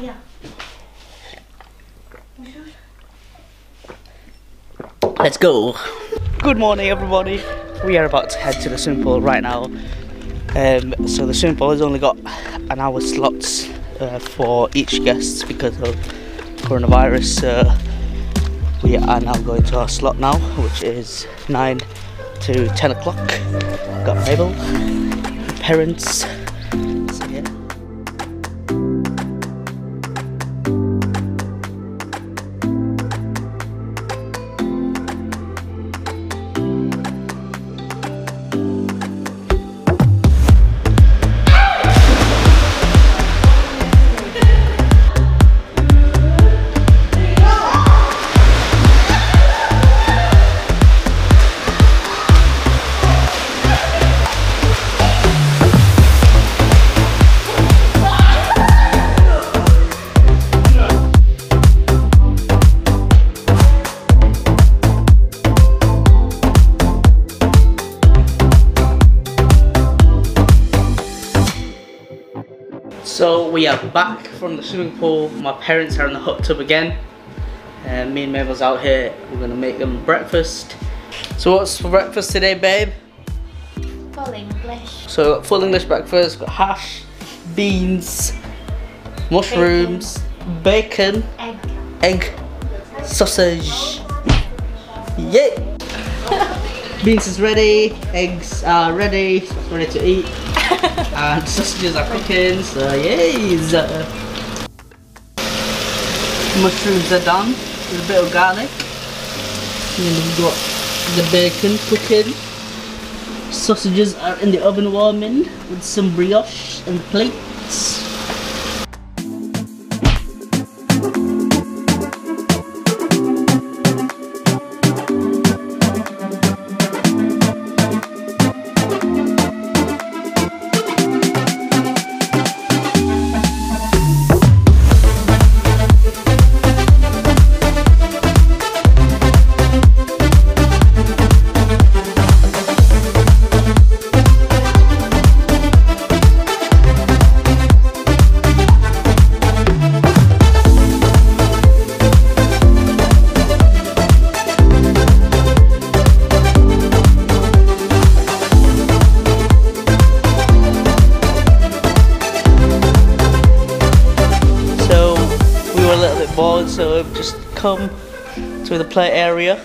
Meh. Let's go. Good morning, everybody. We are about to head to the swimming pool right now. Um, so the swimming pool has only got an hour slots uh, for each guest because of coronavirus. So we are now going to our slot now, which is nine to ten o'clock. Got Mabel, parents. So yeah. We are back from the swimming pool. My parents are in the hot tub again. And me and Mabel's out here. We're gonna make them breakfast. So what's for breakfast today, babe? Full English. So full English breakfast, got hash, beans, mushrooms, bacon, Egg. egg, sausage. Yay! beans is ready, eggs are ready, ready to eat. And sausages are cooking, so yay! Mushrooms are done with a bit of garlic. And then we've got the bacon cooking. Sausages are in the oven warming with some brioche and plates. Come to the play area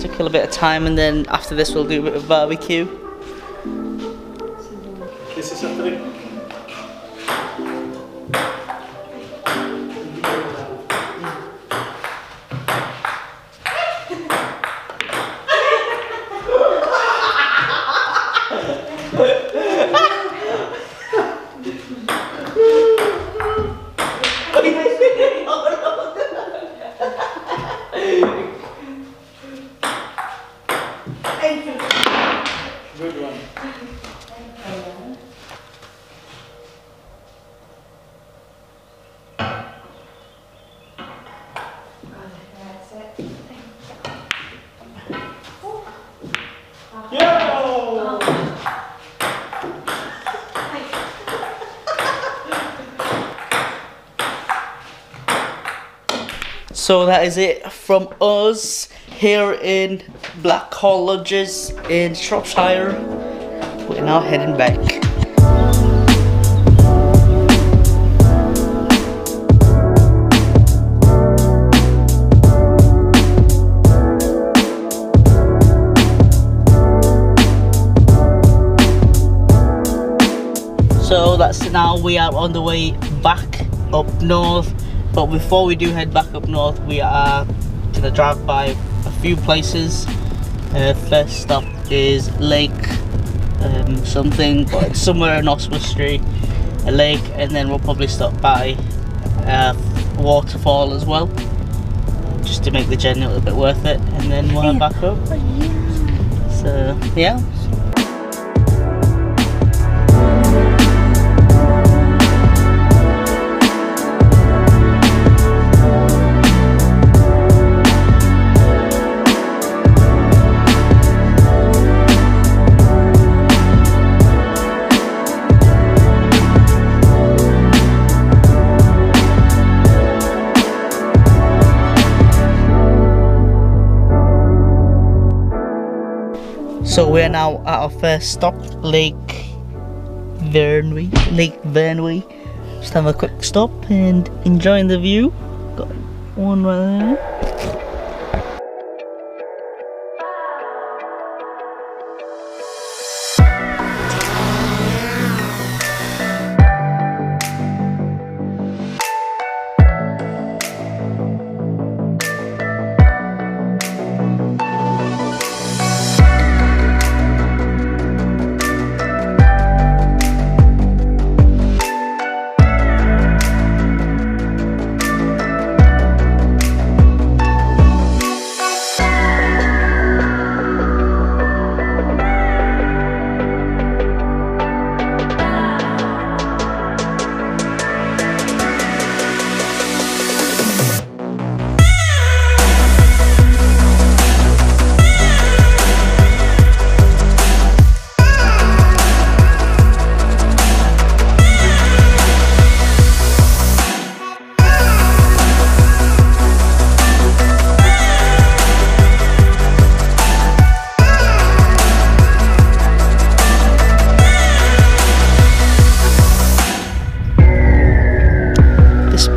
to kill a bit of time, and then after this we'll do a bit of barbecue. that is it from us here in Black Hall Lodges in Shropshire. We're now heading back. So that's now we are on the way back up north but before we do head back up north, we are gonna drive by a few places. Uh, first stop is Lake um, something, but it's somewhere in Oswestry, a lake, and then we'll probably stop by a waterfall as well, just to make the journey a little bit worth it, and then we'll head back up. So yeah. So we're now at our first stop, Lake Vyrnwy. Lake Vyrnwy. Just have a quick stop and enjoying the view. Got one right there.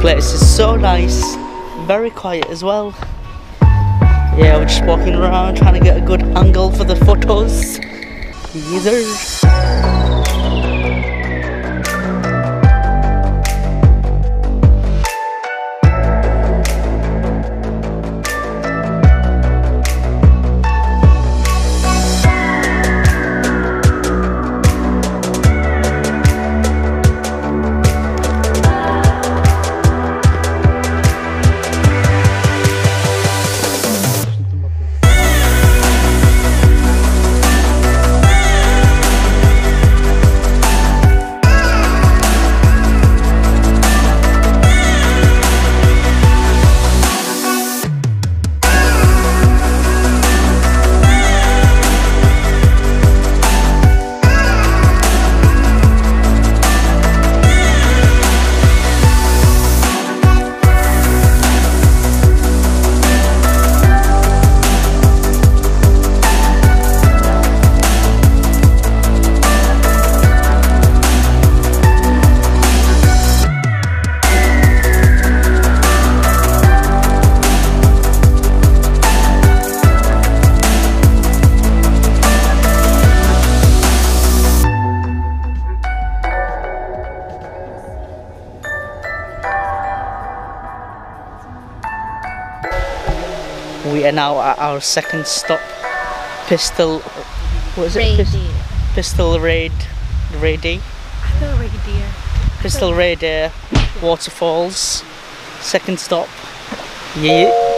Place is so nice, very quiet as well. Yeah, we're just walking around trying to get a good angle for the photos. Yes, We are now at our second stop, Pistol. What is it? Pis- Pistol Raid, Raidy, Reindeer. Pistol Raider Waterfalls. Second stop. Yeah.